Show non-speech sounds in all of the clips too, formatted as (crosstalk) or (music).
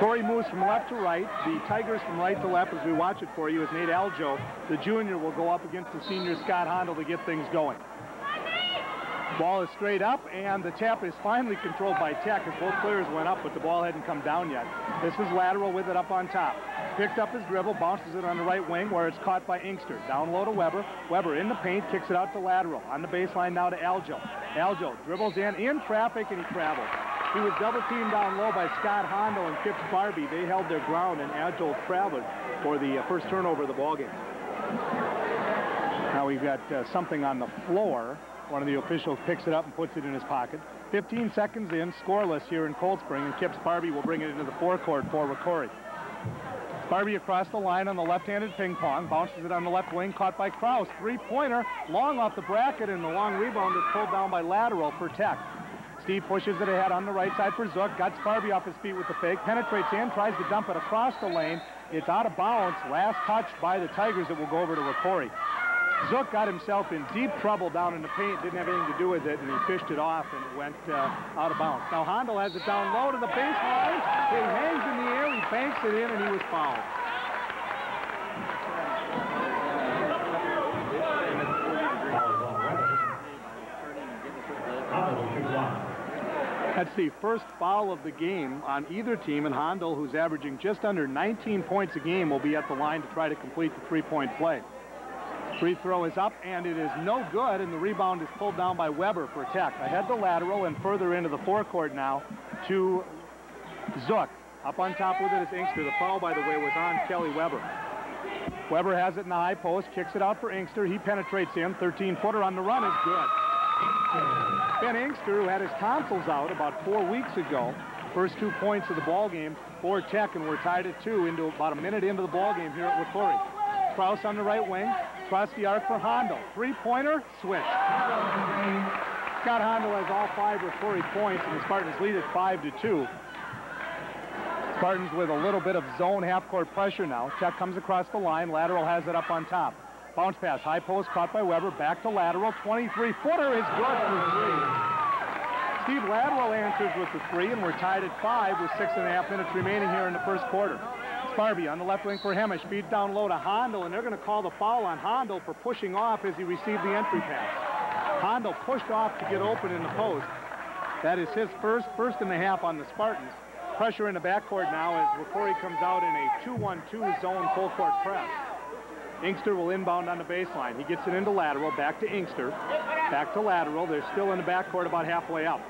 Corey moves from left to right. The Tigers from right to left as we watch it for you is Nate Aljo. The junior will go up against the senior Scott Hondel to get things going. Ball is straight up, and the tap is finally controlled by Tech as both players went up, but the ball hadn't come down yet. This is lateral with it up on top. Picked up his dribble, bounces it on the right wing where it's caught by Inkster. Down low to Weber. Weber in the paint, kicks it out to lateral. On the baseline now to Aljo. Aljo dribbles in, in traffic, and he travels. He was double teamed down low by Scott Hondo and Kip Sparby. They held their ground, and Aljo traveled for the uh, first turnover of the ballgame. Now we've got uh, something on the floor. One of the officials picks it up and puts it in his pocket. 15 seconds in, scoreless here in Cold Spring, and Kip Sparby will bring it into the forecourt for Rocori. Sparby across the line on the left-handed ping pong, bounces it on the left wing, caught by Kraus. Three-pointer, long off the bracket, and the long rebound is pulled down by lateral for Tech. Steve pushes it ahead on the right side for Zook. Got Sparby off his feet with the fake. Penetrates in, tries to dump it across the lane. It's out of bounds. Last touch by the Tigers. It will go over to Rocori. Zook got himself in deep trouble down in the paint, didn't have anything to do with it, and he fished it off and it went uh, out of bounds. Now Hondel has it down low to the baseline. He hangs in the air, he banks it in, and he was fouled. That's the first foul of the game on either team, and Hondel, who's averaging just under 19 points a game, will be at the line to try to complete the three-point play. Free throw is up, and it is no good, and the rebound is pulled down by Weber for Tech. Ahead the lateral and further into the forecourt now to Zook. Up on top with it is Inkster. The foul, by the way, was on Kelly Weber. Weber has it in the high post, kicks it out for Inkster. He penetrates in. 13-footer on the run is good. Ben Inkster, who had his tonsils out about four weeks ago, first two points of the ball game for Tech, and we're tied at two into about a minute into the ball game here at Rocori. Kraus on the right wing, across the arc for Hondo. Three-pointer, switch. Scott Hondo has all five Rocori points, and the Spartans lead at five to two. Spartans with a little bit of zone half-court pressure now. Tech comes across the line. Lateral has it up on top. Bounce pass, high post caught by Weber, back to lateral, 23-footer is good for three. Steve Lateral answers with the three, and we're tied at five with six and a half minutes remaining here in the first quarter. Sparby on the left wing for Hemish, feeds down low to Hondo, and they're going to call the foul on Hondo for pushing off as he received the entry pass. Hondo pushed off to get open in the post. That is his first, first and a half on the Spartans. Pressure in the backcourt now as Rocori comes out in a 2-1-2 zone full court press. Inkster will inbound on the baseline. He gets it into lateral, back to Inkster, back to lateral. They're still in the backcourt about halfway up.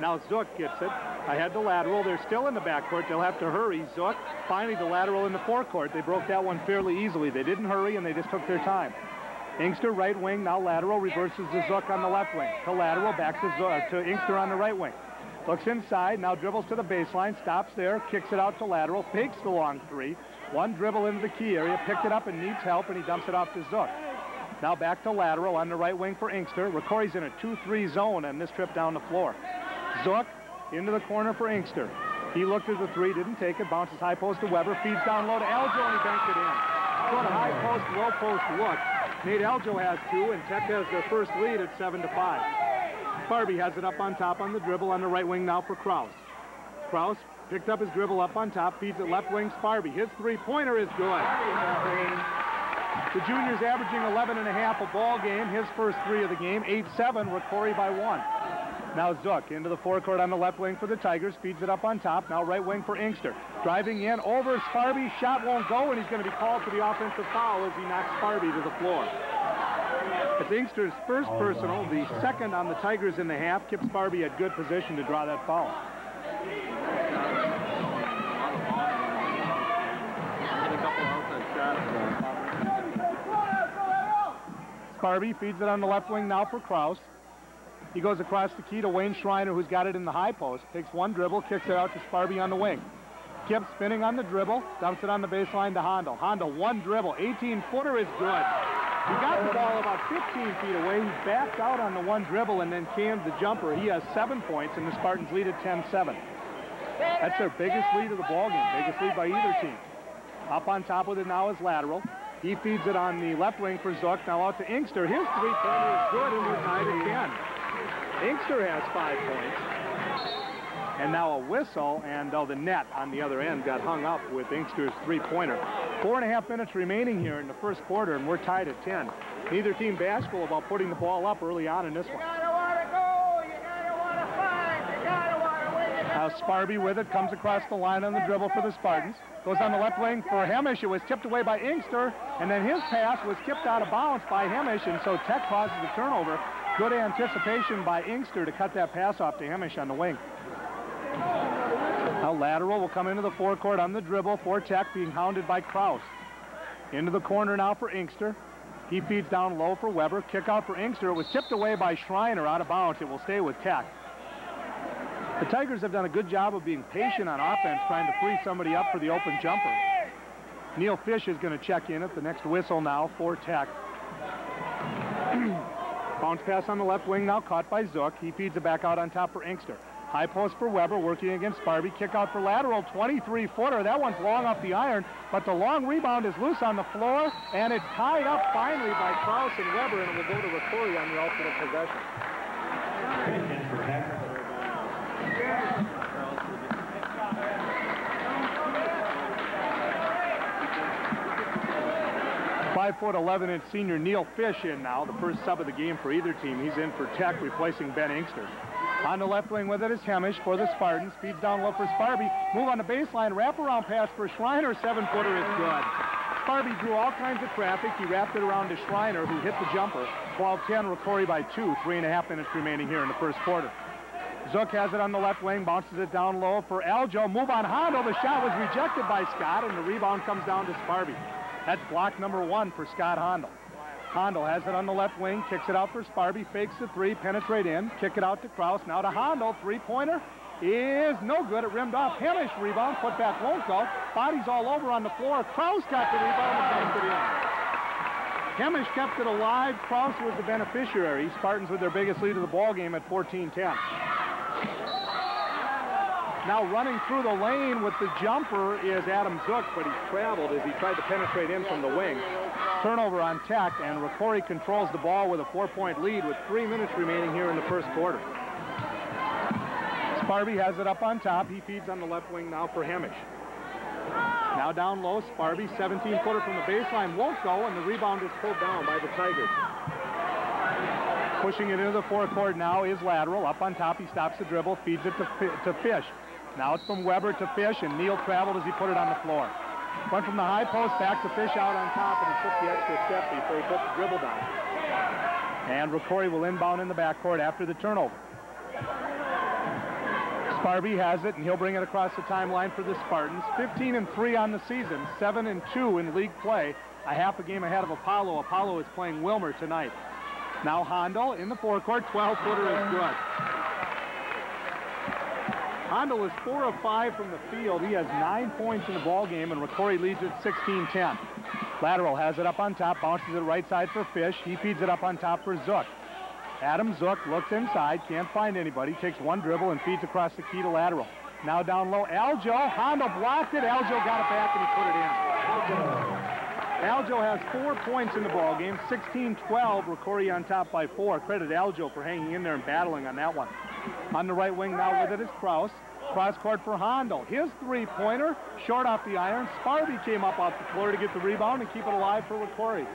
Now Zook gets it. Ahead to lateral. They're still in the backcourt. They'll have to hurry. Zook, finally the lateral in the forecourt. They broke that one fairly easily. They didn't hurry, and they just took their time. Inkster right wing, now lateral, reverses to Zook on the left wing. To lateral, back to, Zook, to Inkster on the right wing. Looks inside, now dribbles to the baseline, stops there, kicks it out to lateral, fakes the long three. One dribble into the key area, picked it up and needs help, and he dumps it off to Zook. Now back to lateral on the right wing for Inkster. Rocori's in a 2-3 zone on this trip down the floor. Zook into the corner for Inkster. He looked at the three, didn't take it, bounces high post to Weber, feeds down low to Aljo, and he banks it in. Sort a high post, low post look. Nate Aljo has two, and Tech has their first lead at 7 to 5. Sparby has it up on top on the dribble on the right wing now for Kraus. Kraus picked up his dribble up on top, feeds it left wing Sparby. His three-pointer is good. The junior's averaging 11 and a half a ball game. His first three of the game, 8-7, Rocori by one. Now Zook into the forecourt on the left wing for the Tigers, feeds it up on top. Now right wing for Inkster. Driving in over Sparby, shot won't go, and he's going to be called for the offensive foul as he knocks Sparby to the floor. It's Inkster's first oh, personal, the second on the Tigers in the half. Kip Sparby had good position to draw that foul. Sparby feeds it on the left wing now for Kraus. He goes across the key to Wayne Schreiner, who's got it in the high post. Takes one dribble, kicks it out to Sparby on the wing. Kip spinning on the dribble, dumps it on the baseline to Hondo. Hondo, one dribble, 18-footer is good. He got the ball about 15 feet away. He backed out on the one dribble and then canned the jumper. He has seven points, and the Spartans lead at 10-7. That's their biggest lead of the ball game, biggest lead by either team. Up on top with it now is lateral. He feeds it on the left wing for Zook. Now out to Inkster. His three-pointer is good, and we're tied 10. Inkster has five points. And now a whistle, and oh, the net on the other end got hung up with Inkster's three-pointer. Four and a half minutes remaining here in the first quarter, and we're tied at 10. Neither team bashful about putting the ball up early on in this one. Sparby with it, comes across the line on the dribble for the Spartans. Goes on the left wing for Hemish. It was tipped away by Inkster, and then his pass was tipped out of bounds by Hemish, and so Tech causes the turnover. Good anticipation by Inkster to cut that pass off to Hemish on the wing. Now lateral will come into the forecourt on the dribble for Tech, being hounded by Kraus. Into the corner now for Inkster. He feeds down low for Weber. Kick out for Inkster. It was tipped away by Schreiner out of bounds. It will stay with Tech. The Tigers have done a good job of being patient on offense, trying to free somebody up for the open jumper. Neil Fish is going to check in at the next whistle now for Tech. (clears throat) Bounce pass on the left wing now caught by Zook. He feeds it back out on top for Inkster. High post for Weber, working against Sparby. Kick out for lateral, 23-footer. That one's long off the iron, but the long rebound is loose on the floor, and it's tied up finally by Kraus and Weber, and it will go to Rocori on the alternate possession. Five foot 11 inch senior Neil Fish in now, the first sub of the game for either team. He's in for Tech, replacing Ben Inkster. On the left wing with it is Hemish for the Spartans. Feeds down low for Sparby. Move on the baseline. Wraparound pass for Schreiner. Seven footer is good. Sparby drew all kinds of traffic. He wrapped it around to Schreiner, who hit the jumper. 12-10, Rocori by two. Three and a half minutes remaining here in the first quarter. Zook has it on the left wing, bounces it down low for Aljo. Move on Hondo. The shot was rejected by Scott, and the rebound comes down to Sparby. That's block number one for Scott Hondo. Hondo has it on the left wing, kicks it out for Sparby, fakes the three, penetrate in, kick it out to Kraus. Now to Hondo, three-pointer is no good. It rimmed off. Hemish rebound, put back won't go. Bodies all over on the floor. Kraus got the rebound and. Hemish kept it alive. Kraus was the beneficiary. Spartans with their biggest lead of the ball game at 14-10. Now running through the lane with the jumper is Adam Zook, but he traveled as he tried to penetrate in from the wing. Turnover on Tech, and Rocori controls the ball with a four-point lead with three minutes remaining here in the first quarter. Sparby has it up on top. He feeds on the left wing now for Hamish. Now down low, Sparby, 17-footer from the baseline, won't go, and the rebound is pulled down by the Tigers. Pushing it into the forecourt now is lateral. Up on top, he stops the dribble, feeds it to, to Fish. Now it's from Weber to Fish, and Neil traveled as he put it on the floor. Went from the high post back to Fish out on top, and he took the extra step before he put the dribble down. And Rocori will inbound in the backcourt after the turnover. Sparby has it, and he'll bring it across the timeline for the Spartans. 15 and 3 on the season, 7 and 2 in league play, a half a game ahead of Apollo. Apollo is playing Willmar tonight. Now Hondo in the forecourt, 12-footer is good. Hondo is four of five from the field. He has nine points in the ball game, and Rocori leads it 16-10. Lateral has it up on top, bounces it right side for Fish. He feeds it up on top for Zook. Adam Zook looks inside, can't find anybody, takes one dribble and feeds across the key to lateral. Now down low, Aljo. Hondo blocked it. Aljo got it back and he put it in. Aljo has four points in the ball game, 16-12. Rocori on top by four. Credit Aljo for hanging in there and battling on that one. On the right wing now with it is Kraus. Cross court for Hondo. His three-pointer, short off the iron. Sparby came up off the floor to get the rebound and keep it alive for Rocori.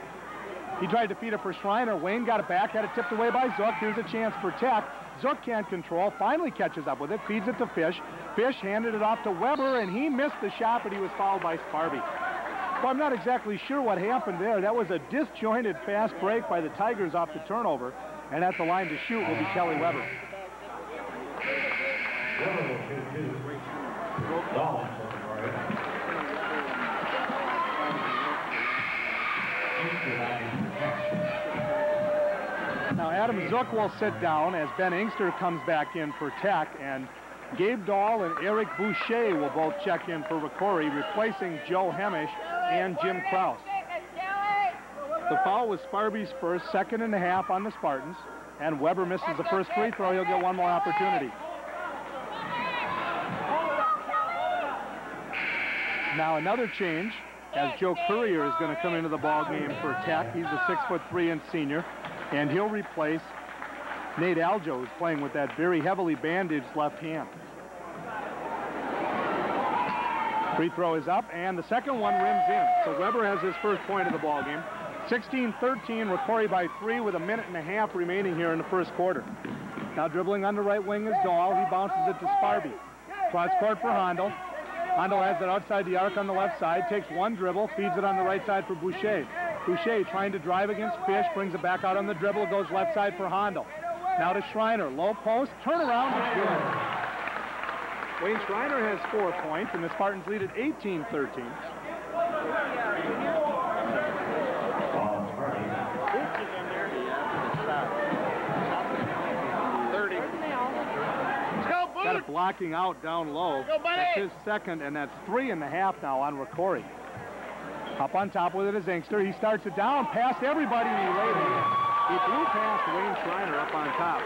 He tried to feed it for Schreiner. Wayne got it back, had it tipped away by Zook. Here's a chance for Tech. Zook can't control, finally catches up with it, feeds it to Fish. Fish handed it off to Weber, and he missed the shot, but he was fouled by Sparby. Well, I'm not exactly sure what happened there. That was a disjointed fast break by the Tigers off the turnover, and at the line to shoot will be Kelly Weber. Now Adam Zook will sit down as Ben Inkster comes back in for Tech, and Gabe Dahl and Eric Boucher will both check in for Rocori, replacing Joe Hemish and Jim Kraus. The foul was Sparby's first, second and a half on the Spartans, and Weber misses the first free throw. He'll get one more opportunity. Now another change as Joe Courier is going to come into the ball game for Tech. He's a six foot three inch senior, and he'll replace Nate Aljo, who's playing with that very heavily bandaged left hand. Free throw is up, and the second one rims in. So Weber has his first point of the ball game. 16-13, Rocori by three with a minute and a half remaining here in the first quarter. Now dribbling on the right wing is Dahl. He bounces it to Sparby. Cross court for Hondel. Hondel has it outside the arc on the left side, takes one dribble, feeds it on the right side for Boucher. Boucher trying to drive against Fish, brings it back out on the dribble, goes left side for Hondel. Now to Schreiner, low post, turnaround is good. Wayne Schreiner has four points, and the Spartans lead at 18-13. Blocking out down low. That's his second, and that's three and a half now on Rocori. Up on top with it is Inkster. He starts it down, past everybody, and he laid it in. He blew past Wayne Schreiner up on top.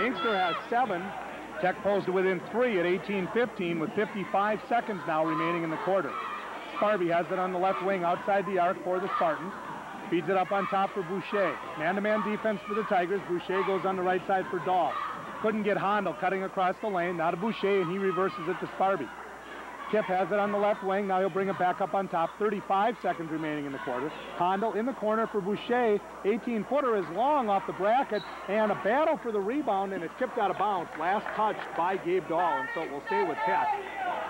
Inkster has seven. Tech pulls to within three at 18-15 with 55 seconds now remaining in the quarter. Sparby has it on the left wing outside the arc for the Spartans. Feeds it up on top for Boucher. Man-to-man -man defense for the Tigers. Boucher goes on the right side for Dahl. Couldn't get Hondel cutting across the lane. Now to Boucher, and he reverses it to Sparby. Kip has it on the left wing. Now he'll bring it back up on top. 35 seconds remaining in the quarter. Hondel in the corner for Boucher. 18-footer is long off the bracket, and a battle for the rebound, and it tipped out of bounds. Last touch by Gabe Dahl, and so it will stay with Tech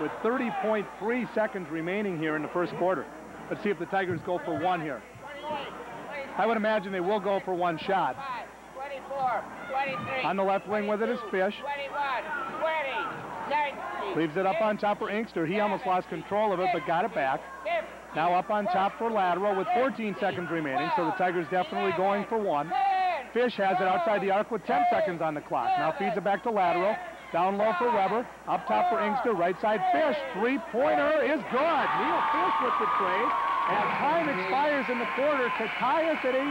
with 30.3 seconds remaining here in the first quarter. Let's see if the Tigers go for one here. I would imagine they will go for one shot. 24, 23. On the left wing with it is Fish. 21, 20, Leaves it up on top for Inkster. He almost lost control of it, but got it back. Now up on top for Lateral with 14 seconds remaining, so the Tigers definitely going for one. Fish has it outside the arc with 10 seconds on the clock. Now feeds it back to Lateral. Down low for Weber. Up top for Inkster. Right side Fish. Three-pointer is good. Neil Fish with the trade. As time expires in the quarter to tie us at 18.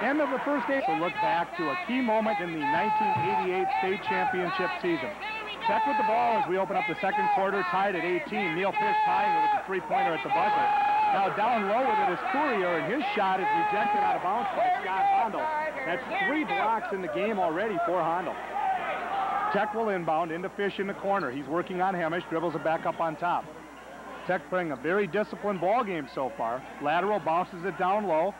End of the first eight. So look back to a key moment in the 1988 state championship season. Tech with the ball as we open up the second quarter, tied at 18. Neil Fish tying it with a three-pointer at the buzzer. Now down low with it is Courier, and his shot is rejected out of bounds by Scott Hondel. That's three blocks in the game already for Hondel. Tech will inbound into Fish in the corner. He's working on Hamish, dribbles it back up on top. Tech playing a very disciplined ball game so far. Lateral bounces it down low.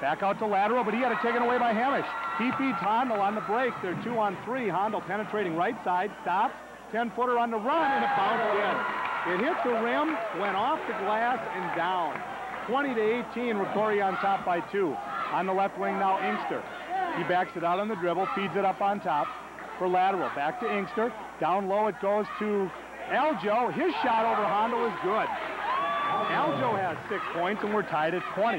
Back out to lateral, but he had it taken away by Hamish. He feeds Hondel on the break. They're two on three. Hondel penetrating right side, stops. 10-footer on the run, and it bounced in. It hit the rim, went off the glass, and down. 20 to 18, Rocori on top by two. On the left wing now, Inkster. He backs it out on the dribble, feeds it up on top for lateral. Back to Inkster. Down low it goes to Aljo. His shot over Hondel is good. Aljo has six points, and we're tied at 20.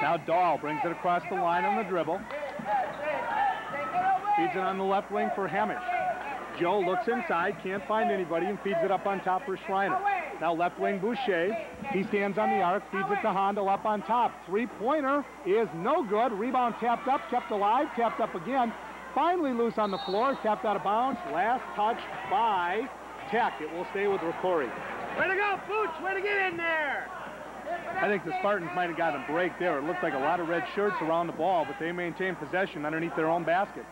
Now Dahl brings it across the line on the dribble. Feeds it on the left wing for Hamish. Joe looks inside, can't find anybody, and feeds it up on top for Schreiner. Now left wing Boucher. He stands on the arc, feeds it to Hondel up on top. Three-pointer is no good. Rebound tapped up, kept alive, tapped up again. Finally loose on the floor, tapped out of bounds. Last touch by Tech. It will stay with Rocori. Way to go, Boots! Way to get in there! I think the Spartans might have gotten a break there. It looked like a lot of red shirts around the ball, but they maintain possession underneath their own basket.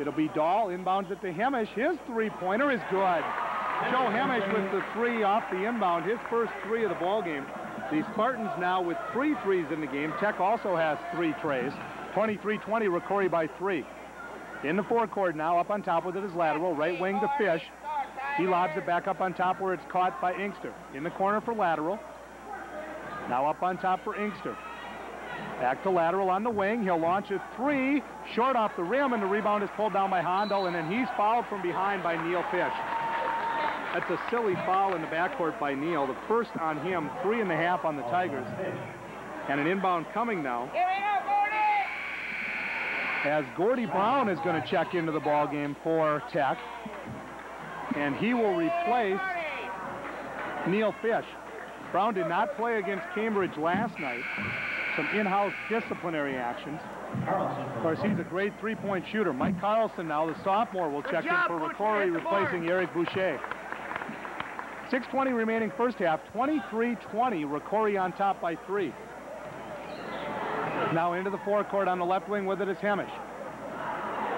It'll be Dahl, inbounds it to Hemish. His three-pointer is good. Joe Hemish with the three off the inbound, his first three of the ball game. The Spartans now with three threes in the game. Tech also has three treys. 23-20, Rocori by three. In the forecourt now, up on top with it is lateral, right wing to Fish. He lobs it back up on top where it's caught by Inkster. In the corner for lateral. Now up on top for Inkster. Back to lateral on the wing. He'll launch a three, short off the rim, and the rebound is pulled down by Hondel, and then he's fouled from behind by Neil Fish. That's a silly foul in the backcourt by Neil. The first on him, three and a half on the Tigers. And an inbound coming now. As Gordy Brown is going to check into the ball game for Tech. And he will replace Neil Fish. Brown did not play against Cambridge last night. Some in-house disciplinary actions. Of course, he's a great three-point shooter. Mike Carlson now, the sophomore, will check in for Rocori, replacing Eric Boucher. 6.20 remaining first half, 23-20, Rocori on top by three. Now into the forecourt on the left wing with it is Hamish.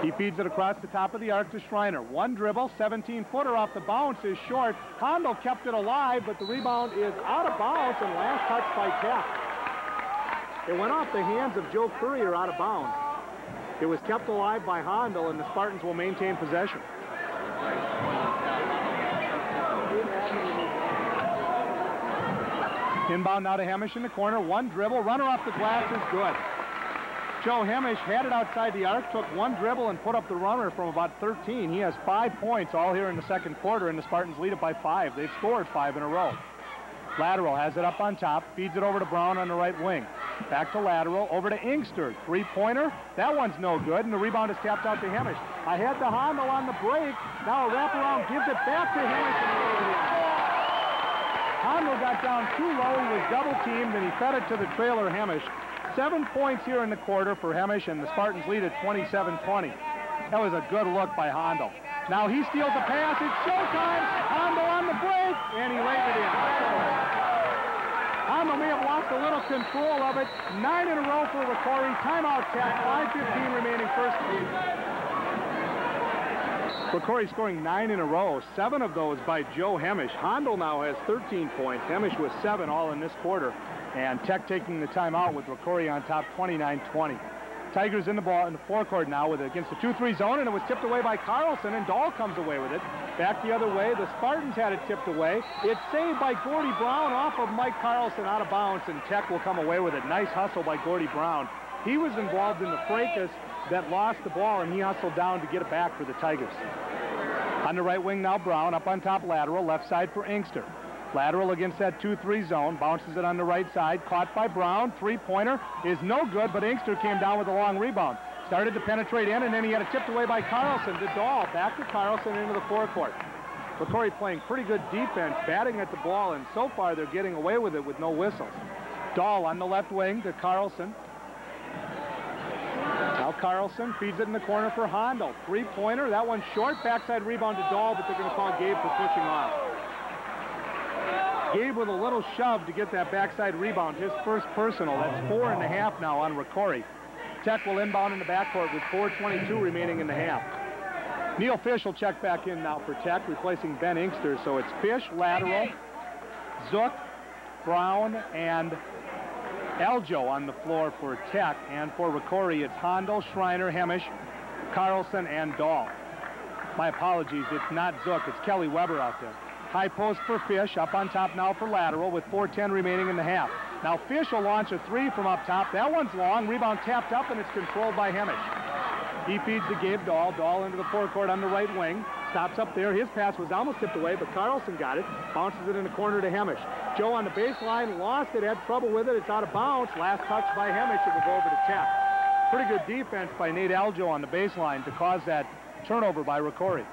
He feeds it across the top of the arc to Schreiner. One dribble, 17-footer off the bounce is short. Hondo kept it alive, but the rebound is out of bounds and last touch by Tech. It went off the hands of Joe Courier out of bounds. It was kept alive by Hondo, and the Spartans will maintain possession. Inbound now to Hemish in the corner. One dribble. Runner off the glass is good. Joe Hemish had it outside the arc, took one dribble and put up the runner from about 13. He has five points all here in the second quarter, and the Spartans lead it by five. They've scored five in a row. Lateral has it up on top, feeds it over to Brown on the right wing. Back to lateral, over to Inkster. Three-pointer, that one's no good, and the rebound is tapped out to Hemish. I had the Hondo on the break. Now a wraparound gives it back to Hemish. Hondo got down too low. He was double-teamed, and he fed it to the trailer Hemish. Seven points here in the quarter for Hemish, and the Spartans lead at 27-20. That was a good look by Hondo. Now he steals the pass. It's showtime. Hondo on the break, and he laid it in. Hondo may have lost a little control of it. Nine in a row for Rocori. Timeout tap. 5.15 remaining first. Rocori scoring nine in a row, seven of those by Joe Hemish. Hondo now has 13 points. Hemish with seven all in this quarter. And Tech taking the timeout with Rocori on top 29-20. Tigers in the ball in the forecourt now with it against the 2-3 zone, and it was tipped away by Carlson, and Dahl comes away with it. Back the other way, the Spartans had it tipped away. It's saved by Gordy Brown off of Mike Carlson out of bounds, and Tech will come away with it. Nice hustle by Gordy Brown. He was involved in the fracas that lost the ball, and he hustled down to get it back for the Tigers. On the right wing now, Brown up on top lateral, left side for Inkster. Lateral against that 2-3 zone, bounces it on the right side, caught by Brown, three-pointer is no good, but Inkster came down with a long rebound. Started to penetrate in, and then he had it tipped away by Carlson to Dahl, back to Carlson into the forecourt. Rocori playing pretty good defense, batting at the ball, and so far they're getting away with it with no whistles. Dahl on the left wing to Carlson. Now Carlson feeds it in the corner for Hondo. Three-pointer, that one short, backside rebound to Dahl, but they're going to call Gabe for pushing off. Gabe with a little shove to get that backside rebound, his first personal. That's four and a half now on Rocori. Tech will inbound in the backcourt with 4.22 remaining in the half. Neil Fish will check back in now for Tech, replacing Ben Inkster. So it's Fish, lateral, Zook, Brown, and Aljo on the floor for Tech. And for Rocori, it's Hondo, Schreiner, Hemish, Carlson, and Dahl. My apologies, it's not Zook, it's Kelly Weber out there. High post for Fish, up on top now for lateral with 4.10 remaining in the half. Now Fish will launch a three from up top. That one's long, rebound tapped up, and it's controlled by Hemish. He feeds the Gabe Dahl. Dahl into the forecourt on the right wing. Stops up there. His pass was almost tipped away, but Carlson got it. Bounces it in the corner to Hemish. Joe on the baseline, lost it, had trouble with it. It's out of bounds. Last touch by Hemish. It will go over to Tech. Pretty good defense by Nate Aljo on the baseline to cause that turnover by Rocori.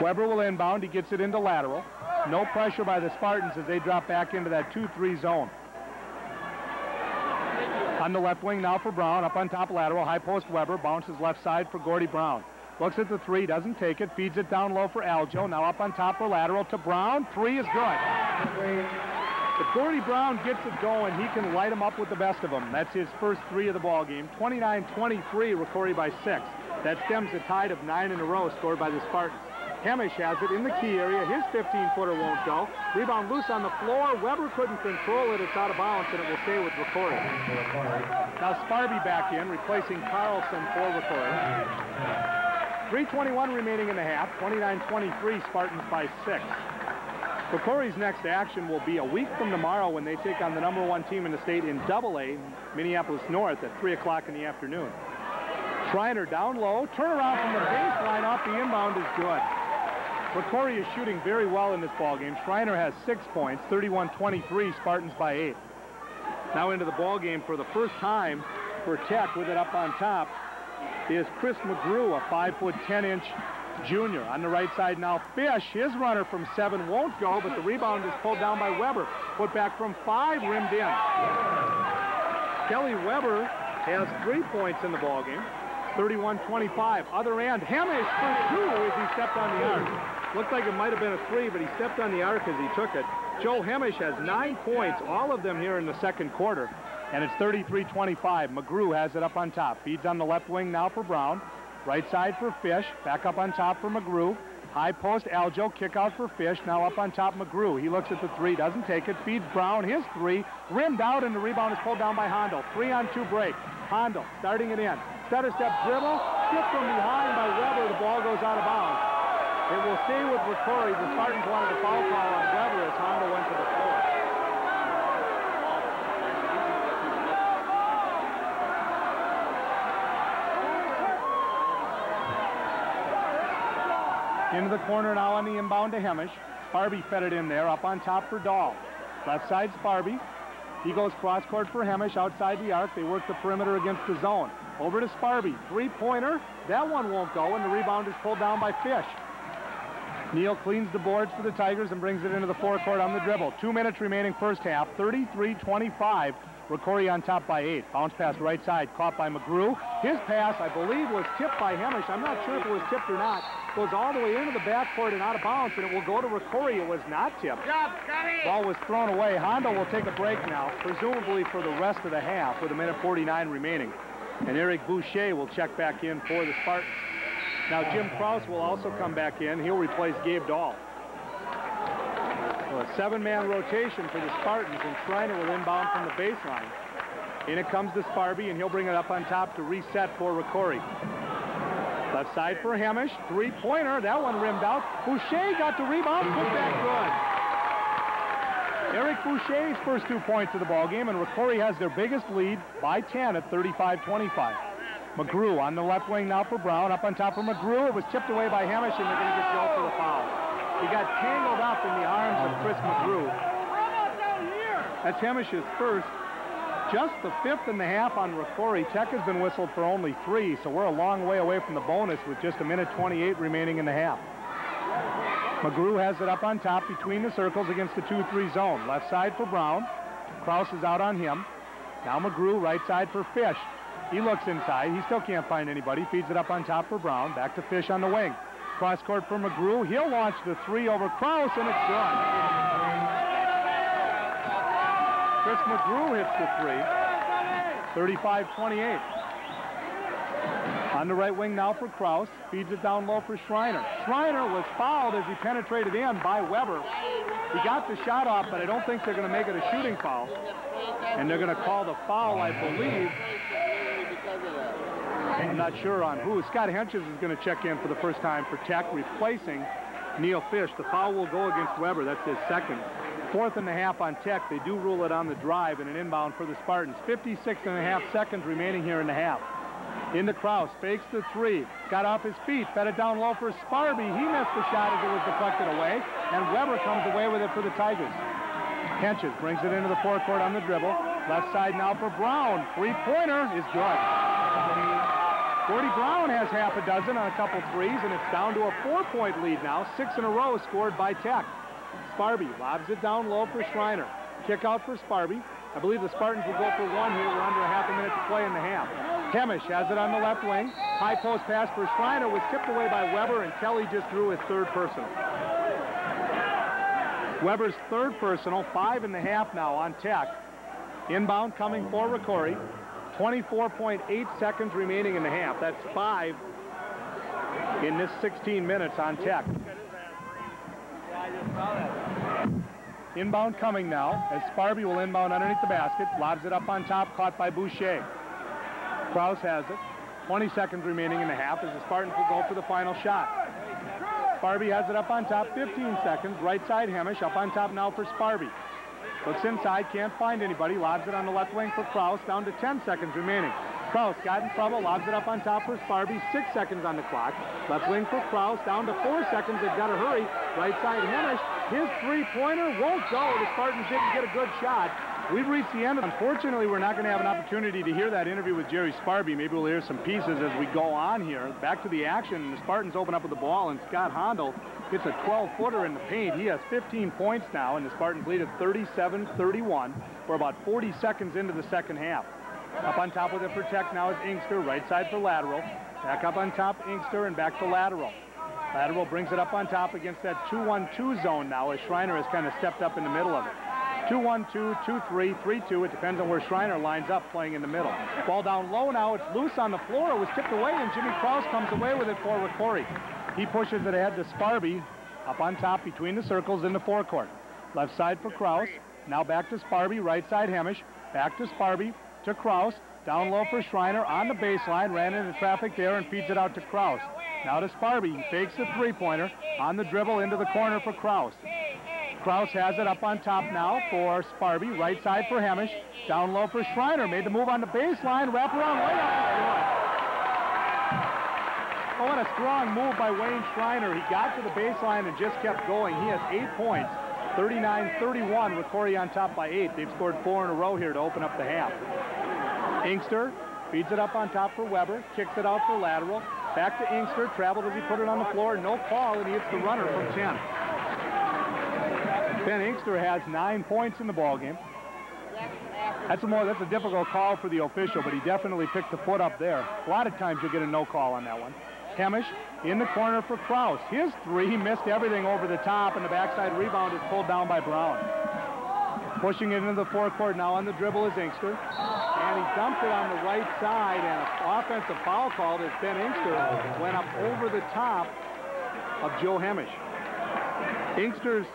Weber will inbound. He gets it into lateral. No pressure by the Spartans as they drop back into that 2-3 zone. On the left wing now for Brown, up on top lateral, high post Weber, bounces left side for Gordy Brown. Looks at the three, doesn't take it, feeds it down low for Aljo. Now up on top for lateral to Brown. Three is good. If Gordy Brown gets it going, he can light them up with the best of them. That's his first three of the ball game. 29-23, Rocori by six. That stems the tide of nine in a row scored by the Spartans. Hemish has it in the key area. His 15-footer won't go. Rebound loose on the floor. Weber couldn't control it. It's out of bounds, and it will stay with Rocori. Now Sparby back in, replacing Carlson for Rocori. 3.21 remaining in the half. 29-23, Spartans by six. Rocori's next action will be a week from tomorrow when they take on the number one team in the state in Double A, Minneapolis North, at 3 o'clock in the afternoon. Schreiner down low. Turnaround from the baseline off the inbound is good. Rocori is shooting very well in this ball game. Schreiner has six points, 31-23, Spartans by eight. Now into the ball game for the first time for Tech with it up on top is Chris McGrew, a 5 foot 10 inch junior. On the right side now, Fish, his runner from seven won't go, but the rebound is pulled down by Weber. Put back from five, rimmed in. Kelly Weber has three points in the ball game. 31-25. Other end, Hemish for two as he stepped on the arc. Looked like it might have been a three, but he stepped on the arc as he took it. Joe Hemish has nine points, all of them here in the second quarter. And it's 33-25. McGrew has it up on top. Feeds on the left wing now for Brown. Right side for Fish. Back up on top for McGrew. High post, Aljo, kick out for Fish. Now up on top, McGrew. He looks at the three, doesn't take it. Feeds Brown, his three. Rimmed out, and the rebound is pulled down by Hondo. Three on two break. Hondo starting it in. Stutter step dribble. Hit from behind by Weber. The ball goes out of bounds. It will stay with Rocori. The Spartans wanted a foul call on Weber as Hondo went to the floor. Into the corner now on the inbound to Hemish. Sparby fed it in there, up on top for Dahl. Left side's Sparby. He goes cross court for Hemish outside the arc. They work the perimeter against the zone. Over to Sparby. Three-pointer. That one won't go, and the rebound is pulled down by Fish. Neil cleans the boards for the Tigers and brings it into the forecourt on the dribble. Two minutes remaining first half. 33-25. Rocori on top by eight. Bounce pass right side, caught by McGrew. His pass, I believe, was tipped by Hemish. I'm not sure if it was tipped or not. Goes all the way into the backcourt and out of bounds, and it will go to Rocori. It was not tipped. Job, Ball was thrown away. Hondo will take a break now, presumably for the rest of the half, with a minute 49 remaining. And Eric Boucher will check back in for the Spartans. Now Jim Kraus will also come back in. He'll replace Gabe Dahl. So a seven-man rotation for the Spartans, and Schreiner will inbound from the baseline. In it comes to Sparby, and he'll bring it up on top to reset for Rocori. Left side for Hamish. three-pointer. That one rimmed out. Boucher got the rebound, put that good. Eric Boucher's first two points of the ball game, and Rocori has their biggest lead by 10 at 35-25. McGrew on the left wing now for Brown. Up on top for McGrew. It was tipped away by Hamish, and they're going to get Joe for the foul. He got tangled up in the arms of Chris McGrew. That's Hamish's first. Just the fifth and a half on Rocori. Tech has been whistled for only three, so we're a long way away from the bonus with just a minute 28 remaining in the half. McGrew has it up on top between the circles against the 2-3 zone. Left side for Brown. Kraus is out on him. Now McGrew, right side for Fish. He looks inside. He still can't find anybody. Feeds it up on top for Brown. Back to Fish on the wing. Cross court for McGrew. He'll launch the three over Kraus, and it's good. Chris McGrew hits the three. 35-28. On the right wing now for Kraus. Feeds it down low for Schreiner. Schreiner was fouled as he penetrated in by Weber. He got the shot off, but I don't think they're going to make it a shooting foul. And they're going to call the foul, I believe. I'm not sure on who. Scott Henches is going to check in for the first time for Tech, replacing Neil Fish. The foul will go against Weber. That's his second. Fourth and a half on Tech. They do rule it on the drive and an inbound for the Spartans. 56 and a half seconds remaining here in the half. Into Kraus, fakes the three, got off his feet, fed it down low for Sparby. He missed the shot as it was deflected away, and Weber comes away with it for the Tigers. Henches brings it into the forecourt on the dribble. Left side now for Brown. Three-pointer is good. Gordy Brown has half a dozen on a couple threes, and it's down to a four-point lead now. Six in a row scored by Tech. Sparby lobs it down low for Schreiner. Kick out for Sparby. I believe the Spartans will go for one here. We're under a half a minute to play in the half. Hemish has it on the left wing. High post pass for Schreiner was tipped away by Weber, and Kelly just drew his third personal. Weber's third personal, five and a half now on Tech. Inbound coming for Rocori. 24.8 seconds remaining in the half. That's five in this 16 minutes on Tech. Inbound coming now as Sparby will inbound underneath the basket. Lobs it up on top, caught by Boucher. Kraus has it. 20 seconds remaining in the half as the Spartans will go for the final shot. Sparby has it up on top, 15 seconds. Right side Hamish up on top now for Sparby. Looks inside, can't find anybody. Lobs it on the left wing for Kraus, down to 10 seconds remaining. Kraus got in trouble, lobs it up on top for Sparby. Six seconds on the clock. Left wing for Kraus, down to four seconds. They've got to hurry. Right side Hemish. His three-pointer won't go. The Spartans didn't get a good shot. We've reached the end. Unfortunately, we're not going to have an opportunity to hear that interview with Jerry Sparby. Maybe we'll hear some pieces as we go on here. Back to the action. The Spartans open up with the ball, and Scott Hondo gets a 12-footer in the paint. He has 15 points now, and the Spartans lead at 37-31. We're about 40 seconds into the second half. Up on top with the protect now is Inkster, right side for lateral. Back up on top, Inkster, and back to lateral. Lateral brings it up on top against that 2-1-2 zone now as Schreiner has kind of stepped up in the middle of it. 2-1-2, 2-3, 3-2. It depends on where Schreiner lines up playing in the middle. Ball down low now. It's loose on the floor. It was tipped away, and Jimmy Kraus comes away with it for Rocori. He pushes it ahead to Sparby up on top between the circles in the forecourt. Left side for Kraus. Now back to Sparby, right side Hemish. Back to Sparby, to Kraus. Down low for Schreiner on the baseline. Ran into traffic there and feeds it out to Kraus. Now to Sparby. He fakes the three-pointer. On the dribble into the corner for Kraus. Kraus has it up on top now for Sparby. Right side for Hamish. Down low for Schreiner. Made the move on the baseline. Wrap Wraparound layup. Oh, what a strong move by Wayne Schreiner. He got to the baseline and just kept going. He has eight points. 39-31, Rocori on top by eight. They've scored four in a row here to open up the half. Inkster feeds it up on top for Weber, kicks it out for lateral. Back to Inkster, traveled as he put it on the floor, no call, and he hits the runner from 10. Ben Inkster has nine points in the ball game. That's a more that's a difficult call for the official, but he definitely picked the foot up there. A lot of times you'll get a no call on that one. Hemish in the corner for Kraus. His three, he missed everything over the top, and the backside rebound is pulled down by Brown. Pushing it into the forecourt now on the dribble is Inkster. And he dumped it on the right side, and an offensive foul called as Ben Inkster went up over the top of Joe Hemish. Inkster's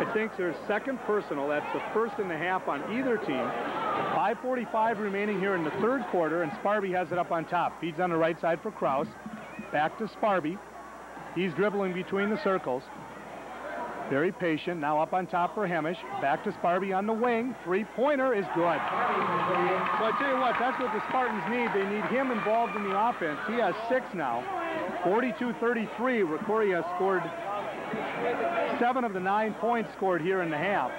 it's Inkster's second personal. That's the first in the half on either team. 5.45 remaining here in the third quarter, and Sparby has it up on top. Feeds on the right side for Kraus. Back to Sparby. He's dribbling between the circles. Very patient. Now up on top for Hemish. Back to Sparby on the wing. Three-pointer is good. Well, I tell you what, that's what the Spartans need. They need him involved in the offense. He has six now. 42-33. Rocori has scored seven of the nine points scored here in the half.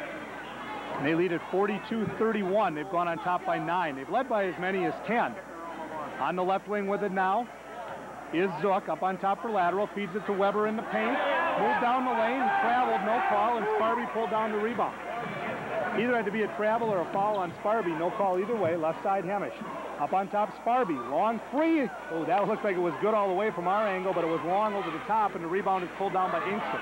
And they lead at 42-31. They've gone on top by nine. They've led by as many as 10. On the left wing with it now is Zook up on top for lateral. Feeds it to Weber in the paint. Moved down the lane, traveled, no call, and Sparby pulled down the rebound. Either had to be a travel or a foul on Sparby. No call either way. Left side Hemish. Up on top Sparby. Long free. Oh, that looked like it was good all the way from our angle, but it was long over the top, and the rebound is pulled down by Inkster.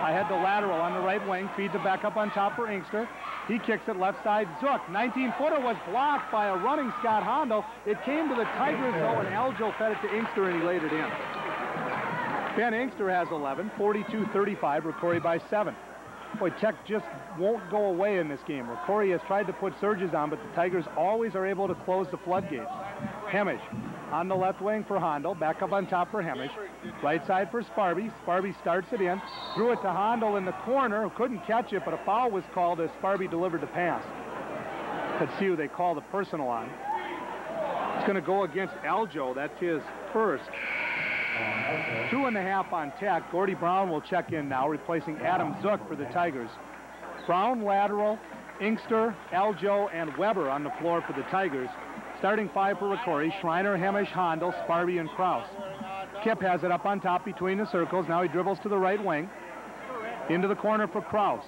I had the lateral on the right wing. Feeds it back up on top for Inkster. He kicks it left side. Zook. 19-footer was blocked by a running Scott Hondo. It came to the Tigers, though, and Aljo fed it to Inkster, and he laid it in. Ben Inkster has 11. 42-35. Rocori by 7. Boy, Tech just won't go away in this game. Rocori has tried to put surges on, but the Tigers always are able to close the floodgates. Hemish on the left wing for Hondo. Back up on top for Hemish. Right side for Sparby. Sparby starts it in. Threw it to Hondo in the corner. Couldn't catch it, but a foul was called as Sparby delivered the pass. Let's see who they call the personal on. It's going to go against Aljo. That's his first. Two and a half on Tech. Gordy Brown will check in now, replacing Adam Zook for the Tigers. Brown lateral, Inkster, Aljo, and Weber on the floor for the Tigers. Starting five for Rocori, Schreiner, Hemish, Handel, Sparby, and Kraus. Kip has it up on top between the circles. Now he dribbles to the right wing. Into the corner for Kraus.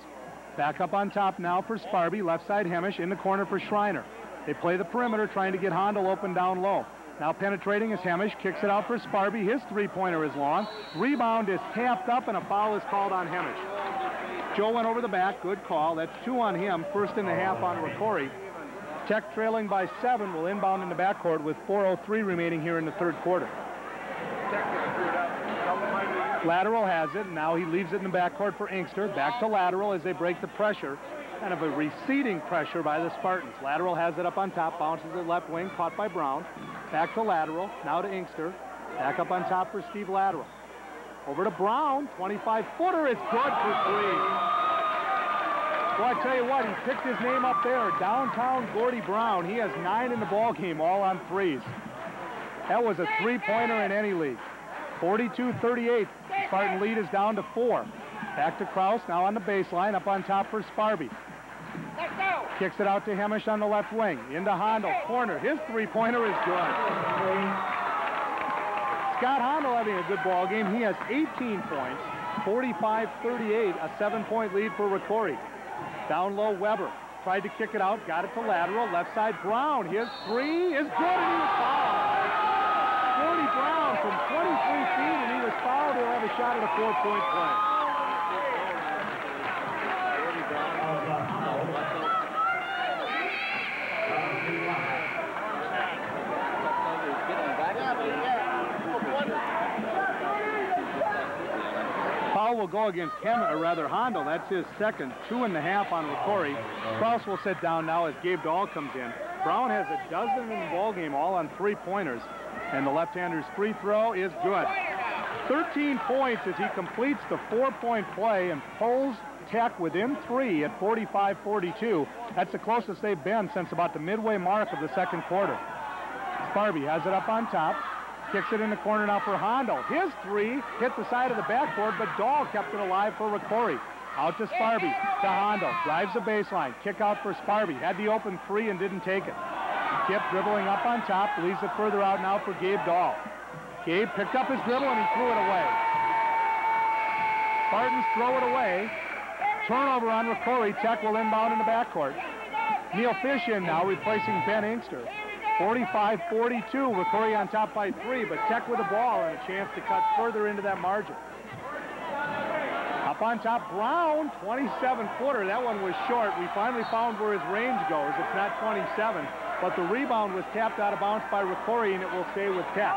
Back up on top now for Sparby. Left side Hemish. In the corner for Schreiner. They play the perimeter trying to get Handel open down low. Now penetrating is Hemish. Kicks it out for Sparby. His three-pointer is long. Rebound is tapped up and a foul is called on Hemish. Joe went over the back. Good call. That's two on him. First in the half on Rocori. Tech trailing by seven will inbound in the backcourt with 4.03 remaining here in the third quarter. Lateral has it. Now he leaves it in the backcourt for Inkster. Back to lateral as they break the pressure. Kind of a receding pressure by the Spartans. Lateral has it up on top. Bounces it left wing. Caught by Brown. Back to lateral. Now to Inkster. Back up on top for Steve Lateral. Over to Brown. 25-footer. It's good for three. Well, I tell you what, he picked his name up there. Downtown Gordy Brown. He has nine in the ball game, all on threes. That was a three-pointer in any league. 42-38. Spartan lead is down to four. Back to Kraus, now on the baseline, up on top for Sparby. Kicks it out to Hemish on the left wing. Into Hondo, corner. His three-pointer is good. Scott Hondo having a good ball game. He has 18 points, 45-38, a seven-point lead for Rocori. Down low, Weber. Tried to kick it out, got it to lateral. Left side, Brown. His three is good, and he was fouled. Brown from 23 feet, and he was fouled. He'll have a shot at a four-point play. Foul will go against Hem, or rather Hondo. That's his second. Two and a half on Rocori. Kraus will sit down now as Gabe Dahl comes in. Brown has a dozen in the ball game, all on three-pointers. And the left-hander's free throw is good. 13 points as he completes the four-point play and pulls Tech within three at 45-42. That's the closest they've been since about the midway mark of the second quarter. Sparby has it up on top. Kicks it in the corner now for Hondo. His three hit the side of the backboard, but Dahl kept it alive for Rocori. Out to Sparby, to Hondo. Drives the baseline. Kick out for Sparby. Had the open three and didn't take it. Kip dribbling up on top. Leaves it further out now for Gabe Dahl. Gabe picked up his dribble and he threw it away. Spartans throw it away. Turnover on Rocori. Tech will inbound in the backcourt. Neil Fish in now, replacing Ben Inkster. 45-42, Rocori on top by three, but Tech with the ball and a chance to cut further into that margin. Up on top, Brown, 27-footer. That one was short. We finally found where his range goes. It's not 27, but the rebound was tapped out of bounds by Rocori, and it will stay with Tech.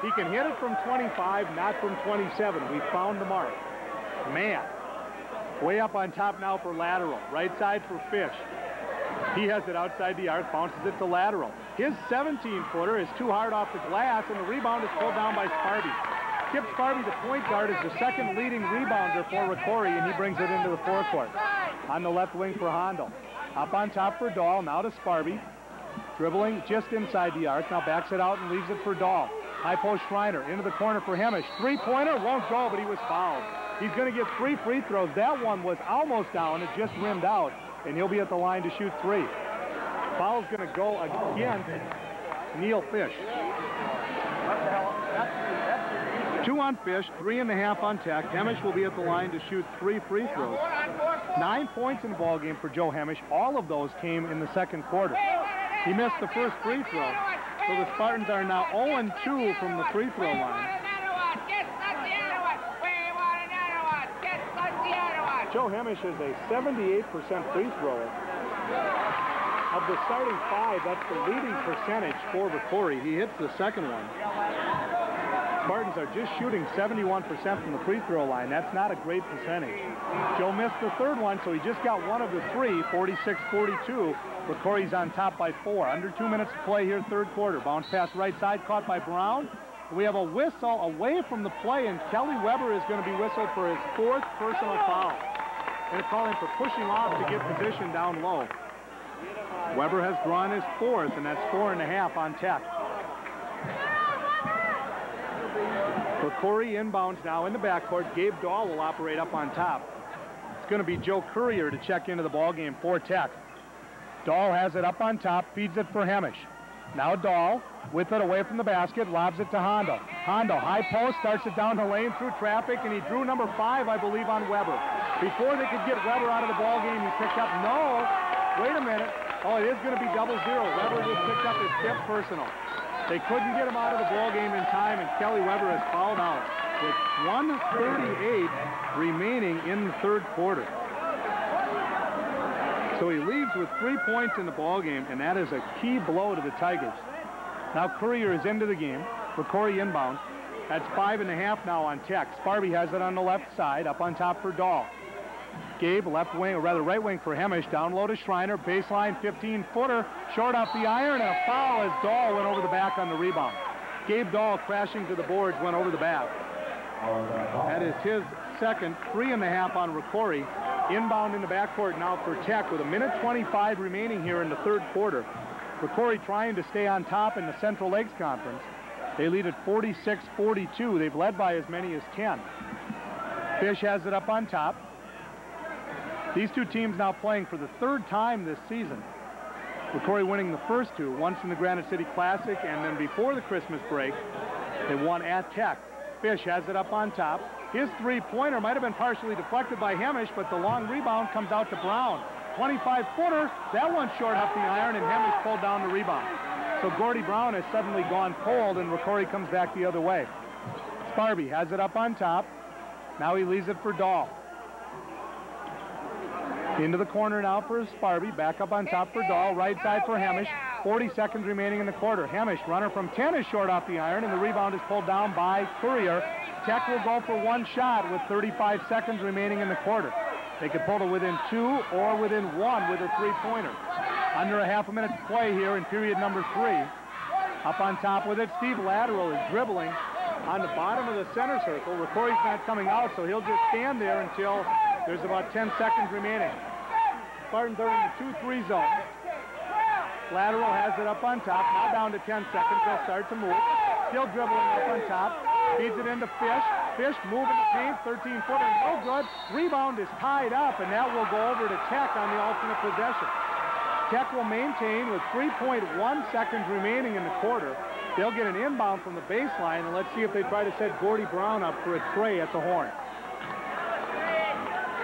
He can hit it from 25, not from 27. We found the mark. Man, way up on top now for lateral. Right side for Fish. He has it outside the arc, bounces it to lateral. His 17-footer is too hard off the glass, and the rebound is pulled down by Sparby. Kip Sparby, the point guard, is the second leading rebounder for Rocori, and he brings it into the forecourt. On the left wing for Hondo. Up on top for Dahl, now to Sparby. Dribbling just inside the arc, now backs it out and leaves it for Dahl. High post Schreiner, into the corner for Hemish. Three-pointer, won't go, but he was fouled. He's going to get three free throws. That one was almost down, it just rimmed out and he'll be at the line to shoot three. Foul's going to go against Neil Fish. Two on Fish, three and a half on Tech. Hemish will be at the line to shoot three free throws. Nine points in the ball game for Joe Hemish. All of those came in the second quarter. He missed the first free throw, so the Spartans are now 0-2 from the free throw line. Joe Hemish is a 78% free thrower. Of the starting five, that's the leading percentage for Rocori. He hits the second one. Spartans are just shooting 71% from the free throw line. That's not a great percentage. Joe missed the third one, so he just got one of the three, 46-42. Rocori's on top by four. Under two minutes to play here, third quarter. Bounce pass right side, caught by Brown. We have a whistle away from the play, and Kelly Weber is going to be whistled for his fourth personal foul. They're calling for pushing off to get position down low. Weber has drawn his fourth, and that's four and a half on Tech. For Corey inbounds now in the backcourt. Gabe Dahl will operate up on top. It's going to be Joe Courier to check into the ballgame for Tech. Dahl has it up on top, feeds it for Hemish. Now Dahl with it away from the basket, lobs it to Hondo. Hondo, high post, starts it down the lane through traffic, and he drew number five, I believe, on Weber. Before they could get Weber out of the ball game, he picked up, no, wait a minute. Oh, it is going to be double zero. Weber just picked up his fifth personal. They couldn't get him out of the ball game in time, and Kelly Weber has fouled out with 138 remaining in the third quarter. So he leaves with three points in the ball game, and that is a key blow to the Tigers. Now Courier is into the game for Corey inbound. That's five and a half now on Tech. Sparby has it on the left side, up on top for Dahl. Gabe, left wing, or rather right wing for Hemish. Down low to Schreiner. Baseline 15-footer. Short off the iron, and a foul as Dahl went over the back on the rebound. Gabe Dahl crashing to the boards, went over the back. That is his second, three and a half on Rocori. Inbound in the backcourt now for Tech with a minute 25 remaining here in the third quarter. Rocori trying to stay on top in the Central Lakes Conference. They lead at 46-42. They've led by as many as 10. Fish has it up on top. These two teams now playing for the third time this season. Rocori winning the first two, once in the Granite City Classic, and then before the Christmas break, they won at Tech. Fish has it up on top. His three-pointer might have been partially deflected by Hemish, but the long rebound comes out to Brown. 25-footer, that one short up the iron, and Hemish pulled down the rebound. So Gordy Brown has suddenly gone cold, and Rocori comes back the other way. Sparby has it up on top. Now he leaves it for Dahl. Into the corner now for Sparby. Back up on top for Dahl. Right side for Hemish. 40 seconds remaining in the quarter. Hemish, runner from 10 is short off the iron, and the rebound is pulled down by Courier. Tech will go for one shot with 35 seconds remaining in the quarter. They could pull to within two or within one with a three-pointer. Under a half a minute to play here in period number three. Up on top with it, Steve Lateral is dribbling on the bottom of the center circle. Rocori's not coming out, so he'll just stand there until there's about 10 seconds remaining. Spartans are in the 2-3 zone. Lateral has it up on top. Now down to 10 seconds. They'll start to move. Still dribbling up on top. Feeds it into Fish. Fish moving the paint. 13-footer. No good. Rebound is tied up, and that will go over to Tech on the alternate possession. Tech will maintain with 3.1 seconds remaining in the quarter. They'll get an inbound from the baseline, and let's see if they try to set Gordy Brown up for a trey at the horn.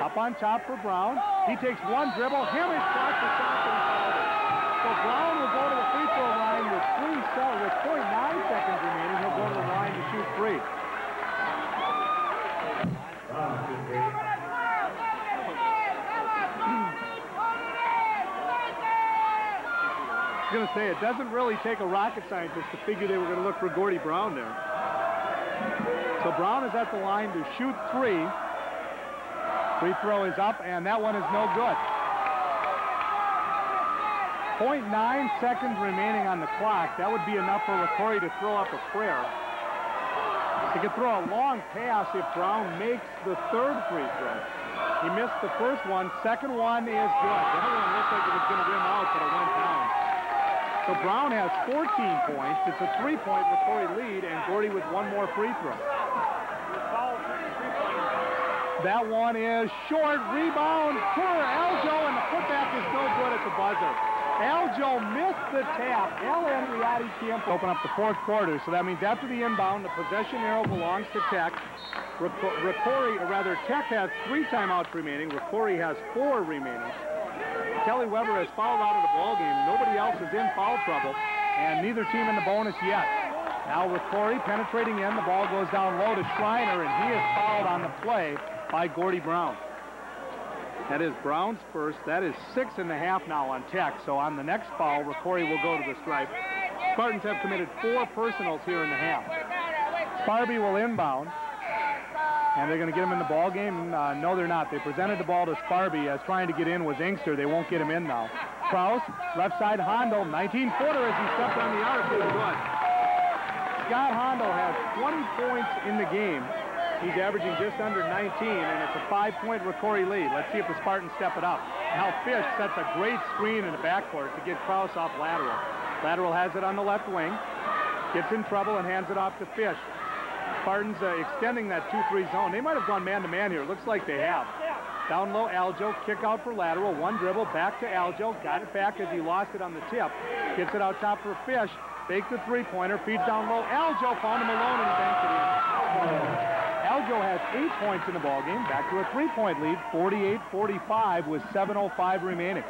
Up on top for Brown. He takes one dribble. Hemish blocks the shot. So Brown will go to the free throw line with three with 0.9 seconds remaining. He'll go to the line to shoot three. Going to say, it doesn't really take a rocket scientist to figure they were going to look for Gordy Brown there. So Brown is at the line to shoot three. Free throw is up, and that one is no good. 0.9 seconds remaining on the clock. That would be enough for Rocori to throw up a prayer. He could throw a long pass if Brown makes the third free throw. He missed the first one. Second one is good. Other one looked like it was going to rim out, but it went down. So Brown has 14 points. It's a three-point Rocori lead, and Gordy with one more free throw. That one is short. Rebound for Aljo, and the putback is no good at the buzzer. Aljo missed the tap. LN Riati Camp open up the fourth quarter, so that means after the inbound, the possession arrow belongs to Tech. Rocori, or rather, Tech has three timeouts remaining. Rocori has four remaining. Kelly Weber has fouled out of the ball game. Nobody else is in foul trouble, and neither team in the bonus yet. Now Rocori penetrating in, the ball goes down low to Schreiner, and he is fouled on the play by Gordy Brown. That is Brown's first. That is six and a half now on Tech. So on the next foul, Rocori will go to the stripe. Spartans have committed four personals here in the half. Sparby will inbound. And they're going to get him in the ball game? Uh, no, they're not. They presented the ball to Sparby as trying to get in was Inkster. They won't get him in now. Kraus, left side Hondo, 19-footer as he stepped on the arc. Good. Scott Hondo has 20 points in the game. He's averaging just under 19, and it's a five-point Rocori lead. Let's see if the Spartans step it up. Now Fish sets a great screen in the backcourt to get Kraus off lateral. Lateral has it on the left wing, gets in trouble and hands it off to Fish. Spartans uh, extending that 2-3 zone. They might have gone man-to-man -man here. Looks like they have. Down low, Aljo, kick out for lateral, one dribble, back to Aljo, got it back as he lost it on the tip. Gets it out top for Fish, fake the three-pointer, feeds down low. Aljo found him alone and banked it in. Aljo has eight points in the ballgame, back to a three-point lead, 48-45 with 7.05 remaining.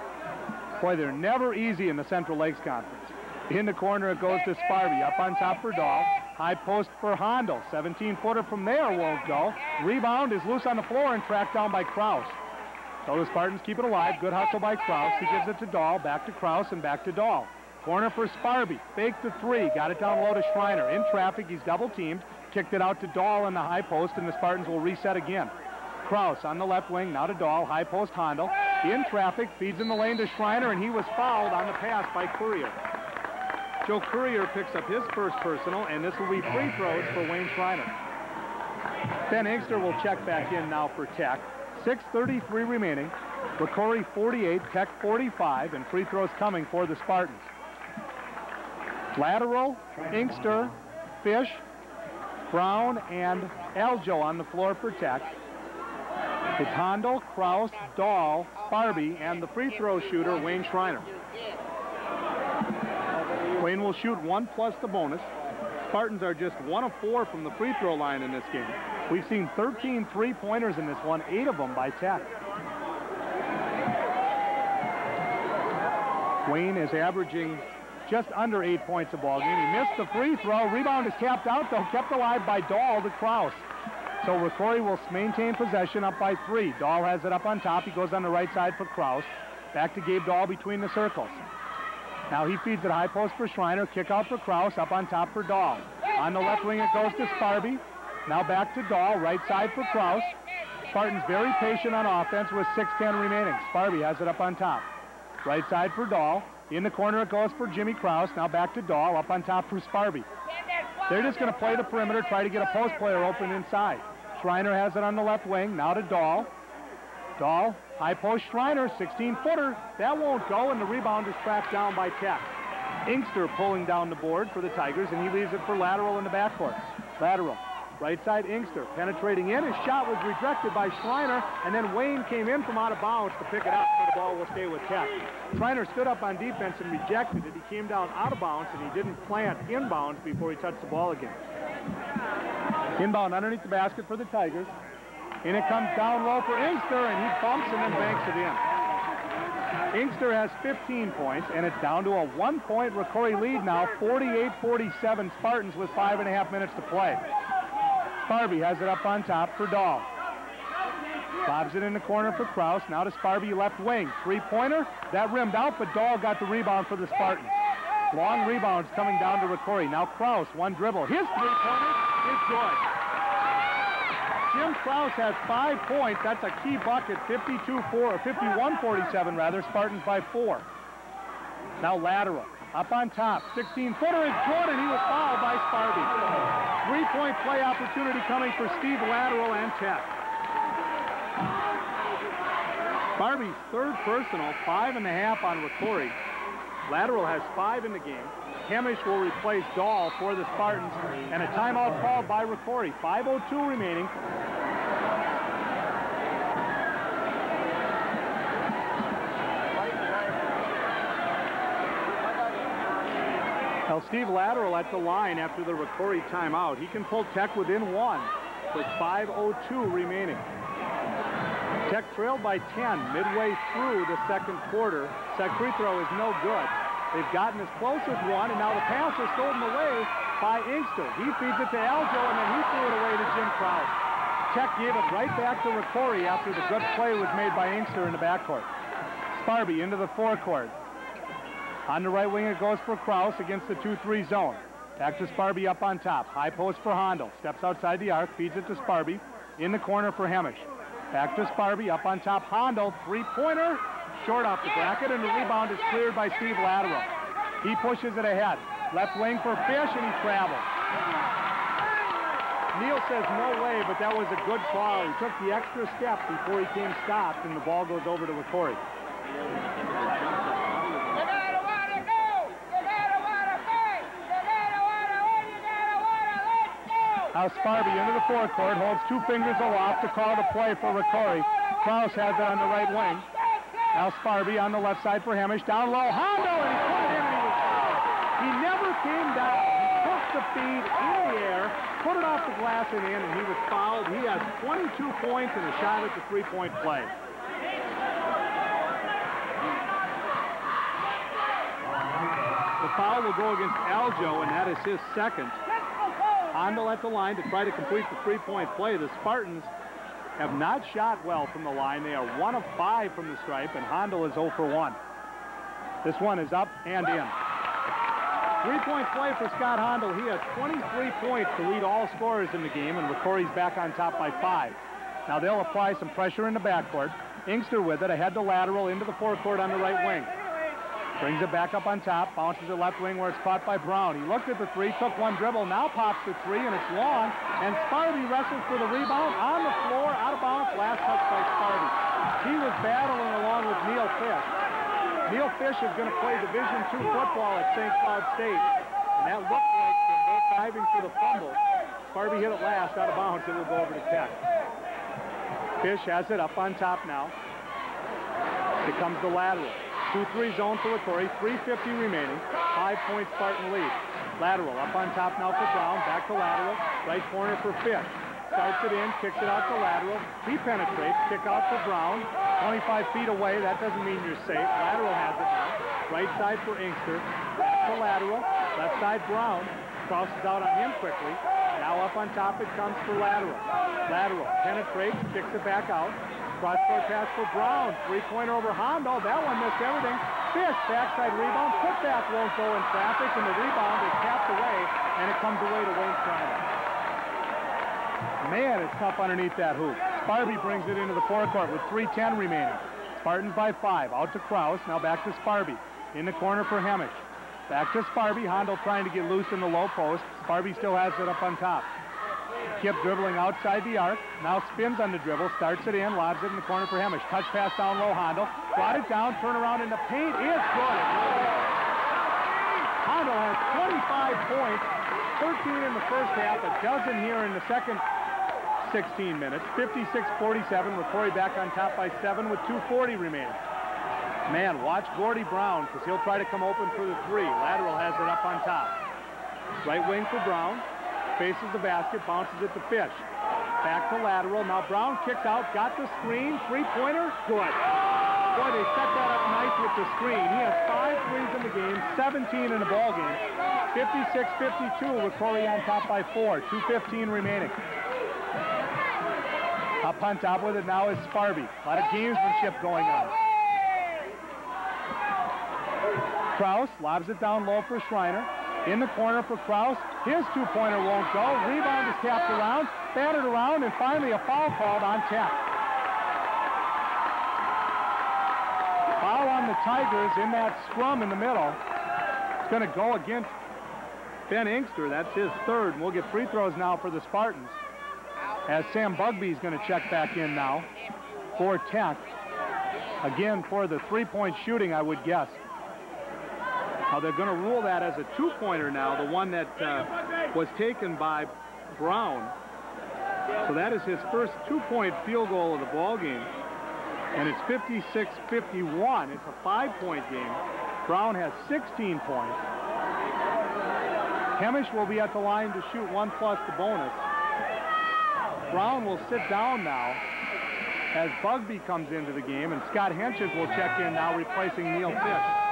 Boy, they're never easy in the Central Lakes Conference. In the corner, it goes to Sparby. Up on top for Dahl. High post for Hondo. 17-footer from there won't go. Rebound is loose on the floor and tracked down by Kraus. So the Spartans keep it alive. Good hustle by Kraus. He gives it to Dahl. Back to Kraus and back to Dahl. Corner for Sparby. Fake the three. Got it down low to Schreiner. In traffic. He's double teamed. Kicked it out to Dahl in the high post, and the Spartans will reset again. Kraus on the left wing, now to Dahl, high post Hondo. In traffic, feeds in the lane to Schreiner, and he was fouled on the pass by Courier. Joe Courier picks up his first personal, and this will be free throws for Wayne Schreiner. Ben Inkster will check back in now for Tech. 6.33 remaining. Rocori 48, Tech 45, and free throws coming for the Spartans. Lateral, Inkster, Fish, Brown and Aljo on the floor for Tech. It's Kraus, Dahl, Sparby, and the free throw shooter, Wayne Schreiner. Wayne will shoot one plus the bonus. Spartans are just one of four from the free throw line in this game. We've seen 13 three-pointers in this one, eight of them by Tech. Wayne is averaging just under eight points a ball game. He missed the free throw. Rebound is tapped out, though, kept alive by Dahl to Kraus. So Rocori will maintain possession up by three. Dahl has it up on top. He goes on the right side for Kraus. Back to Gabe Dahl between the circles. Now he feeds it high post for Schreiner. Kick out for Kraus. Up on top for Dahl. On the left wing it goes to Sparby. Now back to Dahl. Right side for Kraus. Spartans very patient on offense with 6.10 remaining. Sparby has it up on top. Right side for Dahl. In the corner it goes for Jimmy Kraus. Now back to Dahl. Up on top for Sparby. They're just going to play the perimeter, try to get a post player open inside. Schreiner has it on the left wing. Now to Dahl. Dahl, high post Schreiner, 16-footer. That won't go, and the rebound is tracked down by Tech. Inkster pulling down the board for the Tigers, and he leaves it for lateral in the backcourt. Lateral. Right side, Inkster penetrating in. His shot was rejected by Schreiner, and then Wayne came in from out of bounds to pick it up so the ball will stay with Tech. Schreiner stood up on defense and rejected it. He came down out of bounds, and he didn't plant inbounds before he touched the ball again. Inbound underneath the basket for the Tigers. And it comes down low for Inkster, and he bumps and then banks it in. Inkster has 15 points, and it's down to a one-point Rocori lead now, 48-47 Spartans with five and a half minutes to play. Sparby has it up on top for Dahl. Bobs it in the corner for Kraus. Now to Sparby left wing. Three-pointer. That rimmed out, but Dahl got the rebound for the Spartans. Long rebounds coming down to Rocori. Now Kraus, one dribble. His three-pointer is good. Jim Kraus has five points. That's a key bucket, 52-4, or 51-47 rather. Spartans by four. Now lateral. Up on top. 16-footer is good, and he was fouled by Sparby. Three-point play opportunity coming for Steve Lateral and Tech. Sparby's third personal, five and a half on Rocori. Lateral has five in the game. Hemish will replace Dahl for the Spartans. And a timeout called by Rocori. 5.02 remaining. Now Steve Lateral at the line after the Rocori timeout. He can pull Tech within one with 5.02 remaining. Tech trailed by 10 midway through the second quarter. Set free throw is no good. They've gotten as close as one, and now the pass is stolen away by Inkster. He feeds it to Aljo, and then he threw it away to Jim Kraus. Tech gave it right back to Rocori after the good play was made by Inkster in the backcourt. Sparby into the forecourt. On the right wing, it goes for Kraus against the 2-3 zone. Back to Sparby up on top. High post for Hondo. Steps outside the arc, feeds it to Sparby. In the corner for Hemish. Back to Sparby, up on top. Hondo, three-pointer, short off the bracket, and the rebound is cleared by Steve Lateral. He pushes it ahead. Left wing for Fish, and he travels. Says no way, but that was a good foul. He took the extra step before he came stopped, and the ball goes over to Rocori. Now Sparby into the forecourt, holds two fingers aloft to call the play for Rocori. Kraus has it on the right wing. Now Sparby on the left side for Hemish. Down low, Hondo, and he put it in and he was. He never came down. He took the feed in the air, put it off the glass and in, and he was fouled. He has 22 points and a shot at the three-point play. The foul will go against Aljo, and that is his second. Hondo at the line to try to complete the three-point play. The Spartans have not shot well from the line. They are one of five from the stripe, and Hondo is 0 for 1. This one is up and in. Three-point play for Scott Hondo. He has 23 points to lead all scorers in the game, and Rocori's back on top by five. Now they'll apply some pressure in the backcourt. Inkster with it, ahead to lateral into the forecourt on the right wing. Brings it back up on top, bounces it left wing where it's caught by Brown. He looked at the three, took one dribble, now pops the three, and it's long. And Sparby wrestles for the rebound on the floor, out of bounds, last touch by Sparby. He was battling along with Neil Fish. Neil Fish is going to play Division II football at St. Cloud State. And that looked like they're diving for the fumble. Sparby hit it last, out of bounds, it will go over to Tech. Fish has it up on top now. Here comes the lateral. 2-3 zone for Rocori, 3.50 remaining. Five-point Spartan lead. Lateral up on top now for Brown. Back to lateral. Right corner for Fish. Starts it in, kicks it out to lateral. He penetrates. Kick out for Brown. 25 feet away. That doesn't mean you're safe. Lateral has it now. Right side for Inkster. Back to lateral. Left side Brown. Crosses out on him quickly. Now up on top it comes for lateral. Lateral. Penetrates, kicks it back out. Cross court pass for Brown. Three-pointer over Hondo. That one missed everything. Fish, backside rebound. Putback won't go in traffic, and the rebound is tapped away, and it comes away to Wayne Schreiner. Man, it's tough underneath that hoop. Sparby brings it into the forecourt with 3.10 remaining. Spartans by five. Out to Kraus. Now back to Sparby. In the corner for Hemish. Back to Sparby. Hondo trying to get loose in the low post. Sparby still has it up on top. Kip dribbling outside the arc. Now spins on the dribble. Starts it in. Lobs it in the corner for Hemish. Touch pass down low. Hondo. Brought it down. Turn around in the paint. Is good. Hondo has 25 points. 13 in the first half. A dozen here in the second 16 minutes. 56-47. Rocori back on top by seven with 2.40 remaining. Man, watch Gordy Brown because he'll try to come open for the three. Lateral has it up on top. Right wing for Brown. Faces the basket, bounces it to Fish. Back to lateral. Now Brown kicks out, got the screen. Three-pointer, good. Boy, they set that up nice with the screen. He has five threes in the game, 17 in the ball game. 56-52 with Corey on top by four. 2.15 remaining. Up on top with it now is Sparby. A lot of gamesmanship going on. Kraus lobs it down low for Schreiner. In the corner for Kraus. His two-pointer won't go. Rebound is tapped around, batted around, and finally a foul called on tap. Foul on the Tigers in that scrum in the middle. It's going to go against Ben Inkster. That's his third. And we'll get free throws now for the Spartans. As Sam Bugby is going to check back in now for Tech. Again, for the three-point shooting, I would guess. They're going to rule that as a two-pointer now, the one that uh, was taken by Brown. So that is his first two-point field goal of the ball game. And it's 56-51. It's a five-point game. Brown has 16 points. Hemish will be at the line to shoot one plus the bonus. Brown will sit down now as Bugby comes into the game, and Scott Henches will check in now, replacing Neil Fish.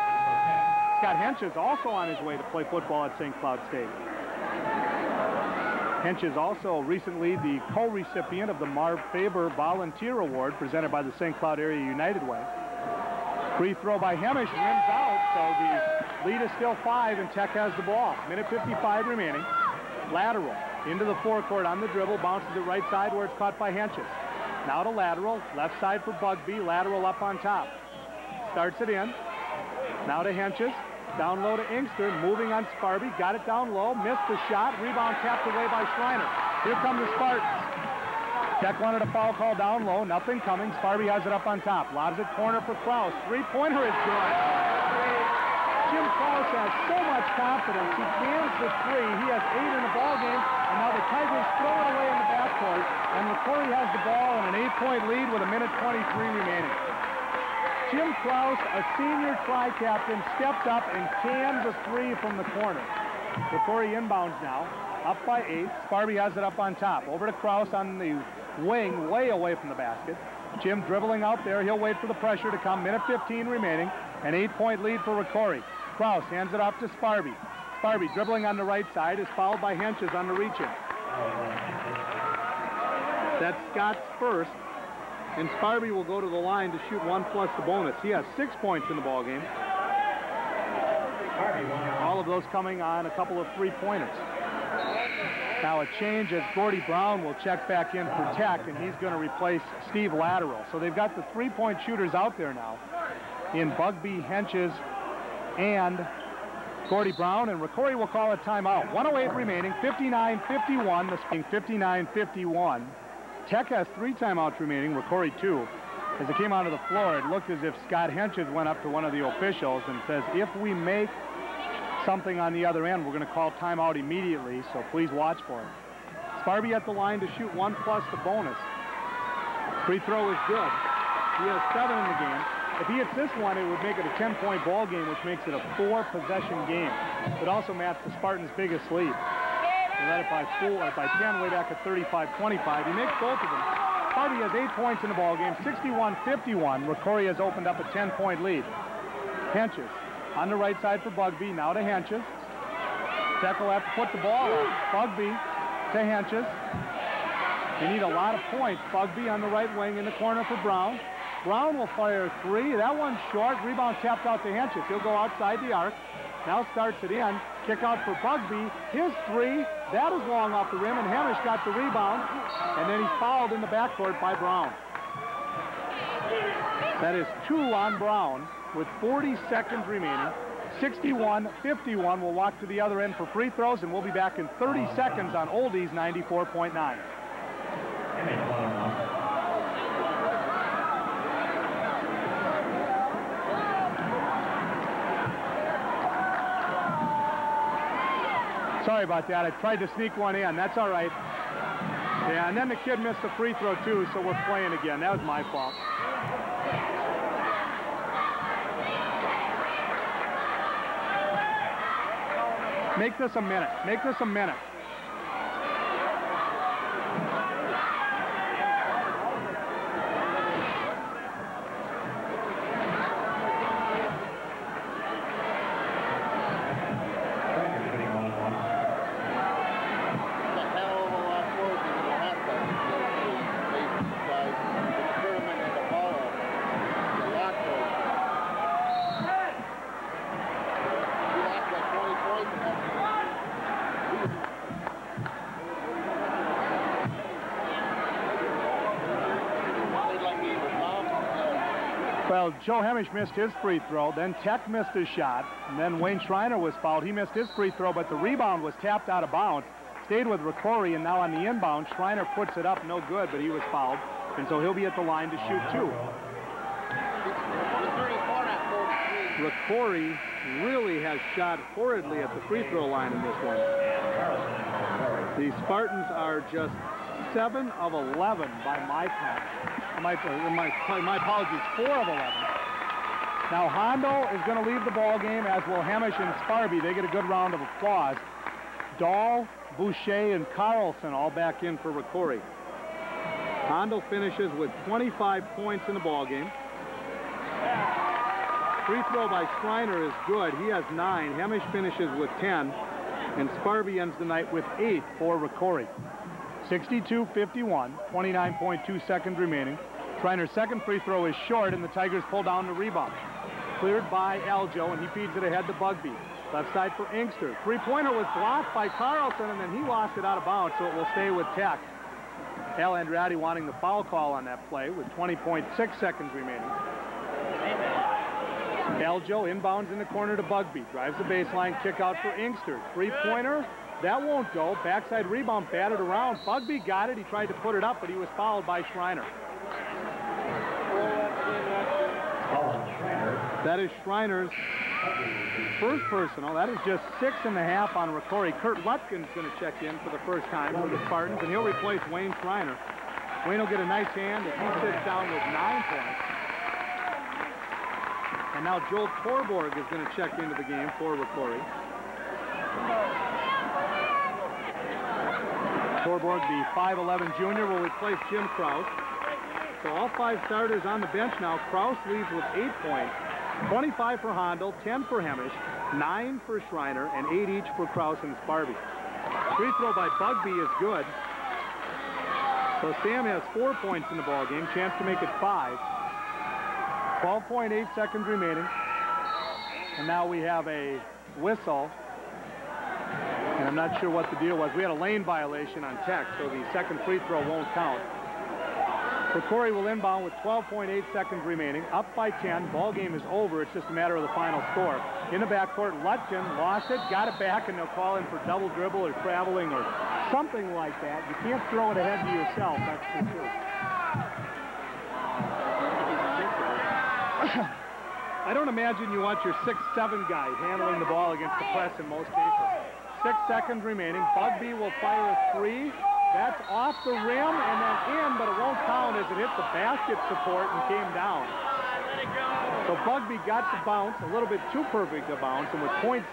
Scott Henches also on his way to play football at St. Cloud State. Henches also recently the co-recipient of the Marv Faber Volunteer Award presented by the St. Cloud Area United Way. Free throw by Hemish rims out, so the lead is still five, and Tech has the ball. Minute 55 remaining. Lateral into the forecourt on the dribble, bounces it right side where it's caught by Henches. Now to lateral, left side for Bugby, lateral up on top. Starts it in. Now to Henches. Down low to Inkster, moving on Sparby, got it down low, missed the shot, rebound tapped away by Schreiner. Here come the Spartans. Tech wanted a foul call down low, nothing coming. Sparby has it up on top, lobs it corner for Kraus. Three-pointer is good. Jim Kraus has so much confidence. He cans the three. He has eight in the ball game, and now the Tigers throw it away in the backcourt, and Rocori has the ball and an eight-point lead with a minute 23 remaining. Jim Kraus, a senior tri-captain, steps up and cans a three from the corner. Rocori inbounds now, up by eight. Sparby has it up on top. Over to Kraus on the wing, way away from the basket. Jim dribbling out there. He'll wait for the pressure to come. Minute 15 remaining. An eight-point lead for Rocori. Kraus hands it off to Sparby. Sparby dribbling on the right side is fouled by Henches on the reach-in. That's Scott's first and Sparby will go to the line to shoot one plus the bonus. He has six points in the ball game. All of those coming on a couple of three-pointers. Now a change as Gordy Brown will check back in for Tech, and he's going to replace Steve Lateral. So they've got the three-point shooters out there now in Bugby, Henches, and Gordy Brown, and Rocori will call a timeout. 108 remaining, 59-51, this being 59-51. Tech has three timeouts remaining, Rocori two. As it came onto the floor, it looked as if Scott Henches went up to one of the officials and says, if we make something on the other end, we're going to call timeout immediately, so please watch for it. Sparby at the line to shoot one plus the bonus. Free throw is good. He has seven in the game. If he hits this one, it would make it a 10-point ball game, which makes it a four-possession game. It also matched the Spartans' biggest lead. Led it by four, uh, by 10, way back at 35-25. He makes both of them. Hardy has eight points in the ball game, 61-51. Rocori has opened up a 10-point lead. Henches On the right side for Bugby. Now to Henches. Tech will have to put the ball up. Bugby to Henches. They need a lot of points. Bugby on the right wing in the corner for Brown. Brown will fire three. That one's short. Rebound tapped out to Henches. He'll go outside the arc. Now starts it in. Kick out for Bugby. His three. That is long off the rim, and Hemish got the rebound. And then he's fouled in the backcourt by Brown. That is two on Brown with 40 seconds remaining. 61-51. We'll walk to the other end for free throws, and we'll be back in 30 seconds on Oldies 94.9. Sorry about that. I tried to sneak one in. That's all right. Yeah, and then the kid missed a free throw, too, so we're playing again. That was my fault. Make this a minute. Make this a minute. Well, Joe Hemish missed his free throw. Then Tech missed his shot. And then Wayne Schreiner was fouled. He missed his free throw, but the rebound was tapped out of bounds. Stayed with Rocori, and now on the inbound, Schreiner puts it up. No good, but he was fouled. And so he'll be at the line to shoot two. Rocori really has shot horridly at the free throw line in this one. The Spartans are just 7 of 11 by my count my, uh, my, my apologies, four of 11. Now Hondo is going to leave the ball game, as will Hemish and Sparby. They get a good round of applause. Dahl, Boucher, and Carlson all back in for Rocori. Hondo finishes with 25 points in the ball game. Free throw by Schreiner is good. He has nine. Hemish finishes with 10. And Sparby ends the night with eight for Rocori. 62-51, 29.2 seconds remaining. Schreiner's second free throw is short, and the Tigers pull down the rebound. Cleared by Aljo, and he feeds it ahead to Bugby. Left side for Inkster. Three-pointer was blocked by Carlson, and then he lost it out of bounds, so it will stay with Tech. Al Andretti wanting the foul call on that play with 20.6 seconds remaining. Aljo inbounds in the corner to Bugby. Drives the baseline, kick out for Inkster. Three-pointer, that won't go. Backside rebound batted around. Bugby got it. He tried to put it up, but he was fouled by Schreiner. That is Schreiner's first personal. That is just six and a half on Rocori. Kurt Lutkin's going to check in for the first time for the Spartans, and he'll replace Wayne Schreiner. Wayne will get a nice hand if he sits down with nine points. And now Joel Torborg is going to check into the game for Rocori. Torborg, the 5'11 junior, will replace Jim Kraus. So all five starters on the bench now. Kraus leaves with eight points. 25 for Hondo, 10 for Hemish, 9 for Schreiner, and 8 each for Kraus and Sparby. Free throw by Bugby is good. So Sam has four points in the ball game, chance to make it five. 12.8 seconds remaining. And now we have a whistle. And I'm not sure what the deal was. We had a lane violation on Tech, so the second free throw won't count. Rocori will inbound with 12.8 seconds remaining, up by 10. Ball game is over. It's just a matter of the final score. In the backcourt, Lutkin lost it, got it back, and they'll call in for double dribble or traveling or something like that. You can't throw it ahead to yourself, that's for sure. (coughs) I don't imagine you want your 6'7 guy handling the ball against the press in most cases. Six seconds remaining. Bugby will fire a three. That's off the rim and then in, but it won't count as it hit the basket support and came down. So Bugby got the bounce, a little bit too perfect a bounce, and with 0.7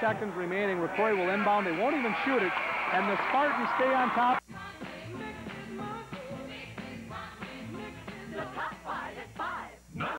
seconds remaining, Rocori will inbound. They won't even shoot it, and the Spartans stay on top.